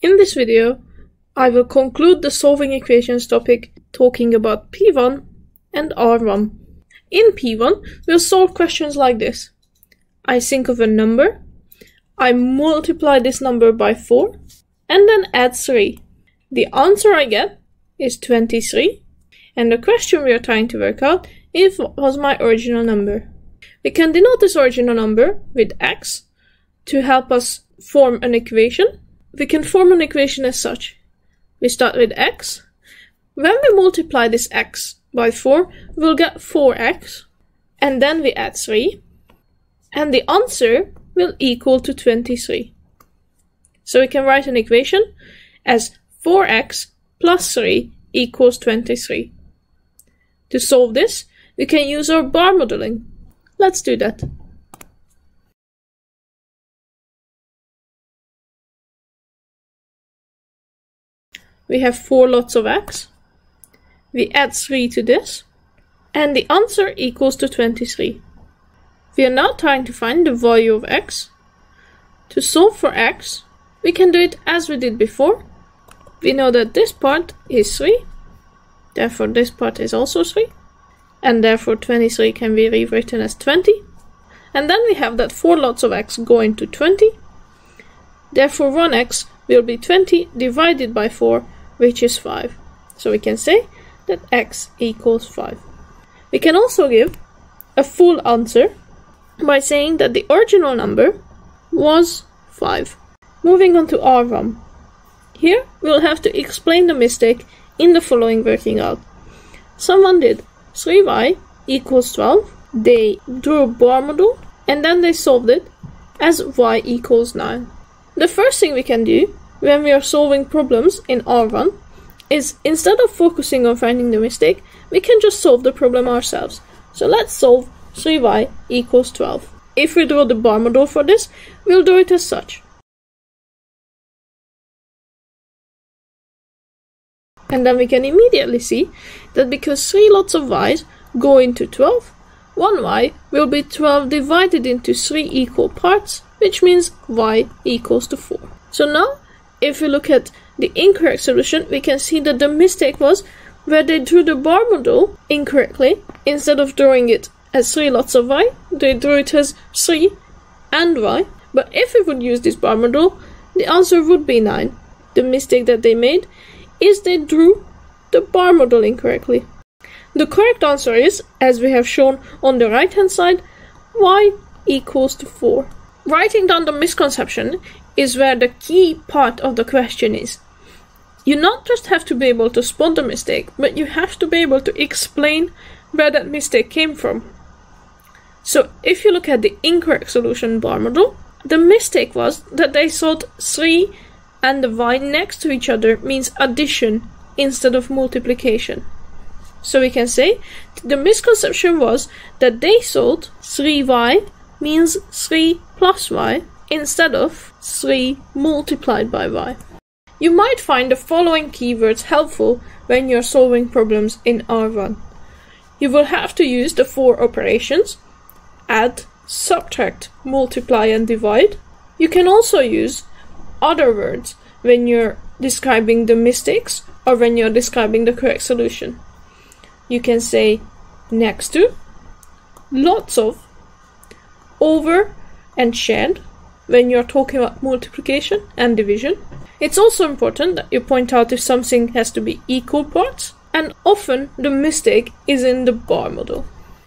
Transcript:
In this video, I will conclude the solving equations topic talking about P1 and R1. In P1, we'll solve questions like this. I think of a number, I multiply this number by 4, and then add 3. The answer I get is 23, and the question we are trying to work out is what was my original number. We can denote this original number with x to help us form an equation. We can form an equation as such. We start with x. When we multiply this x by 4, we'll get 4x, and then we add 3, and the answer will equal to 23. So we can write an equation as 4x plus 3 equals 23. To solve this, we can use our bar modeling. Let's do that. We have 4 lots of x. We add 3 to this. And the answer equals to 23. We are now trying to find the value of x. To solve for x, we can do it as we did before. We know that this part is 3, therefore this part is also 3, and therefore 23 can be rewritten as 20. And then we have that 4 lots of x going to 20, therefore 1x will be 20 divided by 4, which is 5. So we can say that x equals 5. We can also give a full answer by saying that the original number was 5. Moving on to R1. Here we'll have to explain the mistake in the following working out. Someone did 3y equals 12, they drew a bar model, and then they solved it as y equals 9. The first thing we can do when we are solving problems in R1 is instead of focusing on finding the mistake, we can just solve the problem ourselves. So let's solve 3y equals 12. If we draw the bar model for this, we'll do it as such. And then we can immediately see that because 3 lots of y's go into 12, 1y will be 12 divided into 3 equal parts, which means y equals to 4. So now, if we look at the incorrect solution, we can see that the mistake was where they drew the bar model incorrectly. Instead of drawing it as 3 lots of y, they drew it as 3 and y. But if we would use this bar model, the answer would be 9. The mistake that they made is they drew the bar model incorrectly. The correct answer is, as we have shown on the right hand side, y equals to 4. Writing down the misconception is where the key part of the question is. You not just have to be able to spot the mistake, but you have to be able to explain where that mistake came from. So, if you look at the incorrect solution bar model, the mistake was that they thought 3 and the y next to each other means addition instead of multiplication. So we can say the misconception was that they thought 3y means 3 plus y instead of 3 multiplied by y. You might find the following keywords helpful when you're solving problems in R1. You will have to use the four operations add, subtract, multiply, and divide. You can also use other words when you're describing the mistakes or when you're describing the correct solution. You can say next to, lots of, over, and shared when you're talking about multiplication and division. It's also important that you point out if something has to be equal parts, and often the mistake is in the bar model.